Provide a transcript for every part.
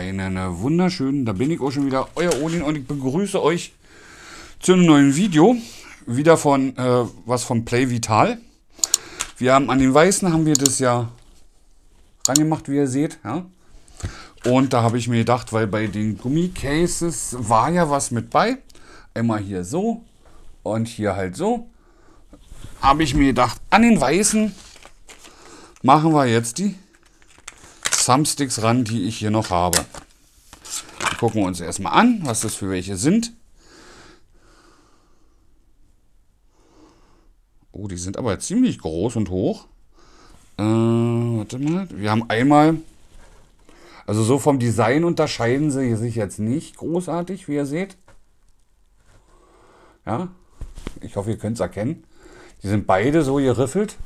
Einen wunderschönen, da bin ich auch schon wieder, euer Odin und ich begrüße euch zu einem neuen Video. Wieder von, äh, was von Play Vital. Wir haben an den Weißen, haben wir das ja rangemacht, wie ihr seht. Ja? Und da habe ich mir gedacht, weil bei den Gummicases war ja was mit bei. Einmal hier so und hier halt so. Habe ich mir gedacht, an den Weißen machen wir jetzt die Thumbsticks ran, die ich hier noch habe. Die gucken wir uns erstmal an, was das für welche sind. Oh, die sind aber ziemlich groß und hoch. Äh, warte mal. Wir haben einmal, also so vom Design unterscheiden sie sich jetzt nicht großartig, wie ihr seht. Ja, ich hoffe, ihr könnt es erkennen. Die sind beide so geriffelt.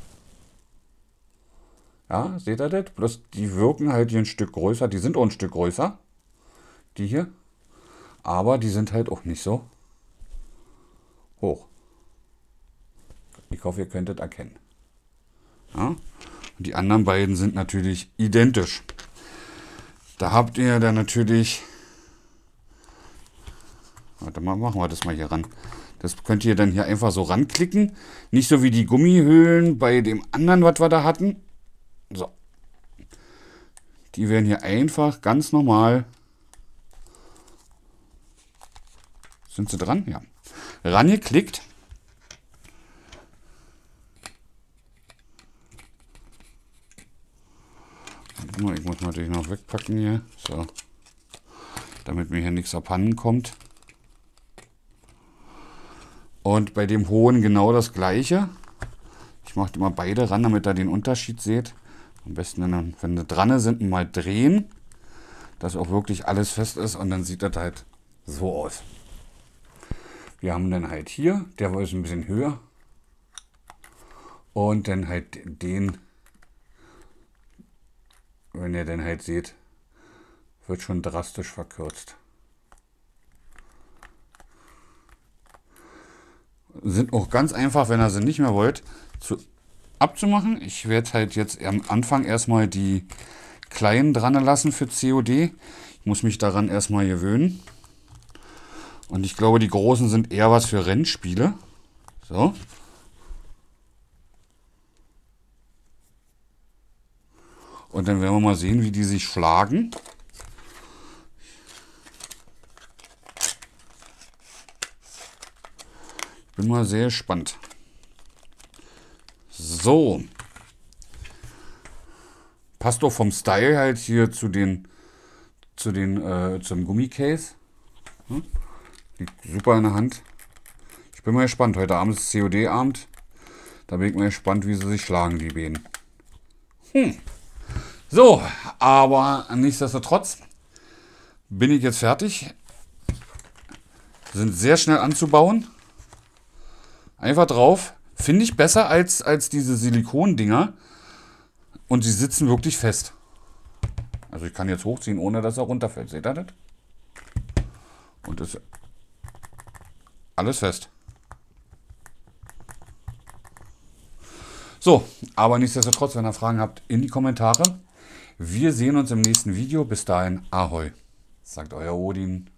Ja, seht ihr das? Bloß die wirken halt hier ein Stück größer. Die sind auch ein Stück größer. Die hier. Aber die sind halt auch nicht so hoch. Ich hoffe, ihr könnt es erkennen. Ja? Die anderen beiden sind natürlich identisch. Da habt ihr dann natürlich... Warte mal, machen wir das mal hier ran. Das könnt ihr dann hier einfach so ranklicken. Nicht so wie die Gummihöhlen bei dem anderen, was wir da hatten. So. Die werden hier einfach ganz normal. Sind sie dran? Ja. Rangeklickt. Ich muss natürlich noch wegpacken hier. So. Damit mir hier nichts abhanden kommt. Und bei dem hohen genau das gleiche. Ich mache immer beide ran, damit ihr den Unterschied seht. Am besten, dann, wenn sie dran sind, mal drehen, dass auch wirklich alles fest ist und dann sieht das halt so aus. Wir haben dann halt hier, der ist ein bisschen höher. Und dann halt den, wenn ihr dann halt seht, wird schon drastisch verkürzt. Sind auch ganz einfach, wenn ihr sie nicht mehr wollt, zu abzumachen. Ich werde halt jetzt am Anfang erstmal die kleinen dran lassen für COD. Ich muss mich daran erstmal gewöhnen. Und ich glaube, die großen sind eher was für Rennspiele. So. Und dann werden wir mal sehen, wie die sich schlagen. Ich bin mal sehr gespannt. So. Passt doch vom Style halt hier zu den zu den äh, zum Gummicase. Hm? Liegt super in der Hand. Ich bin mal gespannt. Heute Abend ist COD-Abend. Da bin ich mal gespannt, wie sie sich schlagen, die Bienen. Hm. So, aber nichtsdestotrotz bin ich jetzt fertig. Sind sehr schnell anzubauen. Einfach drauf. Finde ich besser als, als diese Silikondinger. Und sie sitzen wirklich fest. Also ich kann jetzt hochziehen, ohne dass er runterfällt. Seht ihr das? Und ist alles fest. So, aber nichtsdestotrotz, wenn ihr Fragen habt, in die Kommentare. Wir sehen uns im nächsten Video. Bis dahin, Ahoi, sagt euer Odin.